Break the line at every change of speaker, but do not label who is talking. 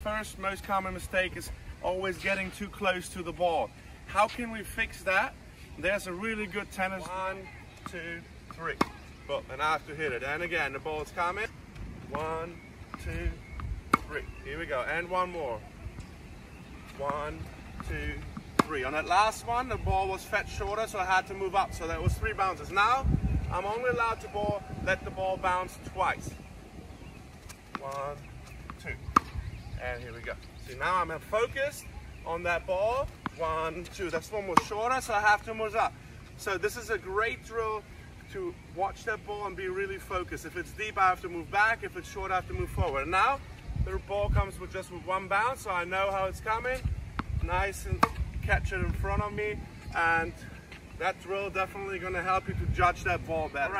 First most common mistake is always getting too close to the ball. How can we fix that? There's a really good tennis. One, two, three. Boom, and I have to hit it. And again, the ball's coming. One, two, three. Here we go. And one more. One, two, three. On that last one, the ball was fetched shorter, so I had to move up. So that was three bounces. Now, I'm only allowed to ball, let the ball bounce twice. One. And here we go. See, now I'm focused on that ball. One, two. that's one more shorter, so I have to move up. So this is a great drill to watch that ball and be really focused. If it's deep, I have to move back. If it's short, I have to move forward. Now, the ball comes with just with one bounce, so I know how it's coming. Nice and catch it in front of me. And that drill definitely gonna help you to judge that ball better.